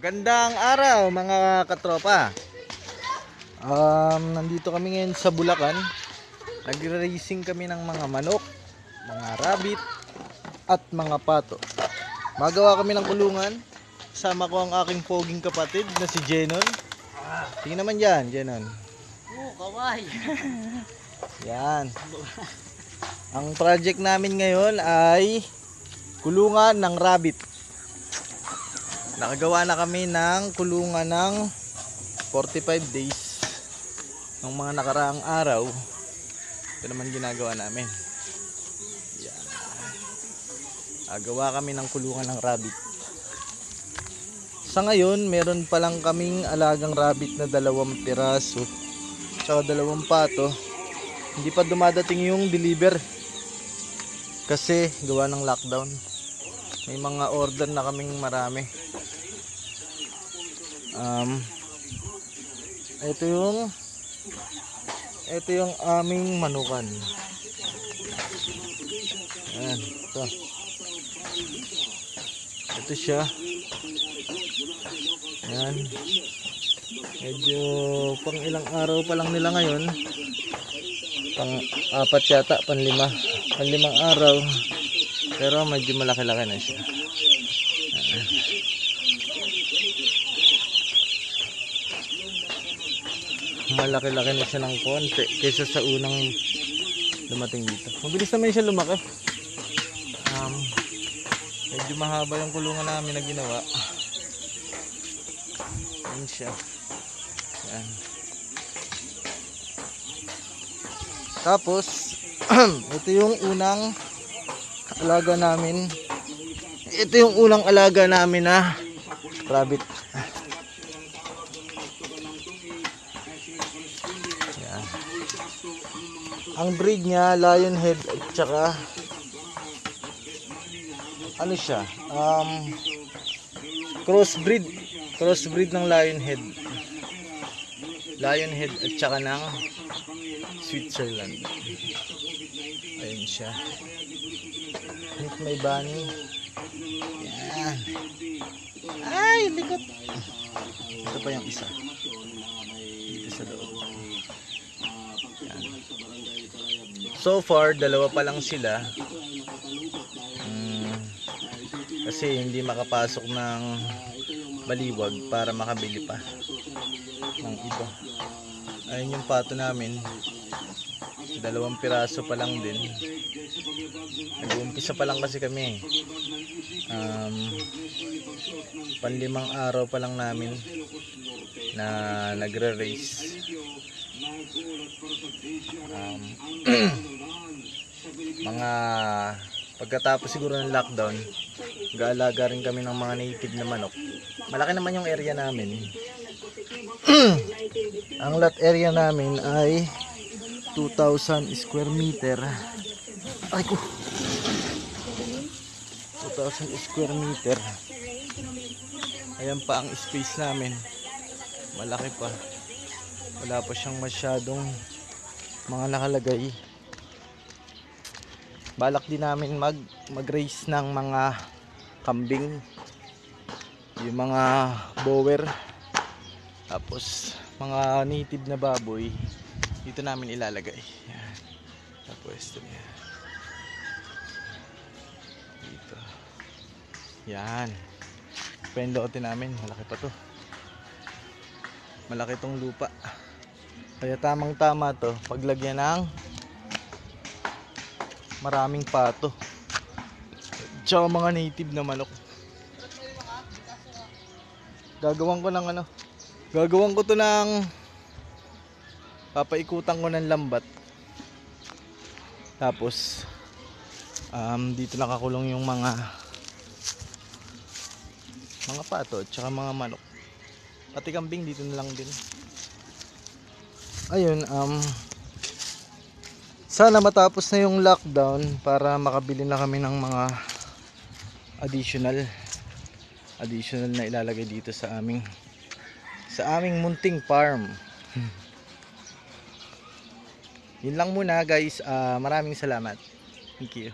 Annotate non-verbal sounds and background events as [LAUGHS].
Magandang araw mga katropa. Um, nandito kami ngayon sa Bulacan. Nagre-racing kami ng mga manok, mga rabbit, at mga pato. Magawa kami ng kulungan. Sama ko ang aking poging kapatid na si Jenon. Tingnan naman dyan, Jenon. Oo, kaway. [LAUGHS] Yan. Ang project namin ngayon ay kulungan ng rabbit. Nakagawa na kami ng kulungan ng 45 days ng mga nakaraang araw. Ito naman ginagawa namin. Yan. Kami ng kulungan ng rabbit. Sa ngayon, meron pa lang kaming alagang rabbit na dalawang piraso. Tsaka dalawang pato hindi pa dumadating yung deliver kasi gawa ng lockdown may mga order na kaming marami um, ito yung ito yung aming manukan ayan ito ito siya ayan medyo pang ilang araw pa lang nila ngayon pang apat yata, pang lima. Pang limang araw. Pero medyo malaki-laki na siya. Malaki-laki na siya ng konti kaysa sa unang dumating dito. Mabilis naman siya lumaki. Um, medyo mahaba yung kulungan namin na ginawa. Ayan siya. Ayan. Tapos, [CLEARS THROAT] ito yung unang alaga namin. Ito yung unang alaga namin na rabbit. Yan. Ang breed niya, lion head at saka ano siya? Um, crossbreed. Crossbreed ng lion head. Lion head at saka ng Switzerland. Ayun siya. Meet my bunny. Yan. Ay, likot. Ito pa yung isa. So far, dalawa pa lang sila. Mm, kasi hindi makapasok ng baliwag para makabili pa ng iba. Ayun yung pato namin. Dalawang piraso pa lang din. Nag-uumpisa pa lang kasi kami. Um, panlimang araw pa lang namin na nagre-race um, [CLEARS THROAT] mga pagkatapos siguro ng lockdown gaalaga rin kami ng mga native na manok. Malaki naman yung area namin. [CLEARS THROAT] Ang lot area namin ay 2,000 square meter. Ay ko. 2,000 square meter. Ayan pa ang space namin. Malaki pa wala pa siyang masyadong mga nakalagay. Balak din namin mag mag race ng mga kambing yung mga bower tapos mga native na baboy dito namin ilalagay. Yan. Sa pwesto niya dito. Yan. Pendotin namin malaki pa to. Malaki tong lupa kaya tamang tama to paglagyan ng maraming pato. Tsaka mga native na manok. Gagawan ko ng ano gagawan ko to ng papaikutan ko ng lambat. Tapos um, dito nakakulong yung mga mga pato at saka mga manok. Pati kambing dito na lang din ayun um sana matapos na yung lockdown para makabili na kami ng mga additional additional na ilalagay dito sa aming sa aming munting farm [LAUGHS] Yun lang muna guys. Ah, maraming salamat. Thank you.